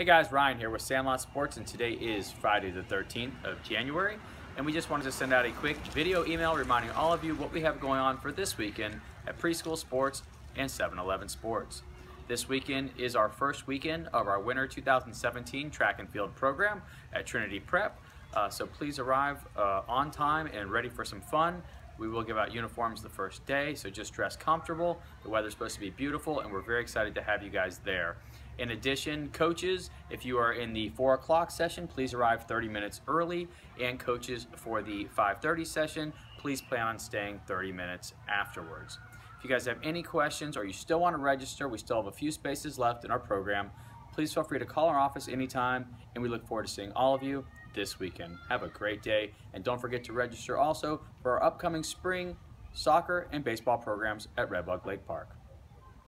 Hey guys, Ryan here with Sandlot Sportz and today is Friday the 13th of January and we just wanted to send out a quick video email reminding all of you what we have going on for this weekend at Preschool Sports and 7-Eleven Sports. This weekend is our first weekend of our winter 2017 track and field program at Trinity Prep. Uh, so please arrive uh, on time and ready for some fun. We will give out uniforms the first day, so just dress comfortable. The weather's supposed to be beautiful, and we're very excited to have you guys there. In addition, coaches, if you are in the 4 o'clock session, please arrive 30 minutes early, and coaches for the 5.30 session, please plan on staying 30 minutes afterwards. If you guys have any questions or you still want to register, we still have a few spaces left in our program. Please feel free to call our office anytime, and we look forward to seeing all of you this weekend. Have a great day, and don't forget to register also for our upcoming spring soccer and baseball programs at Red Bug Lake Park.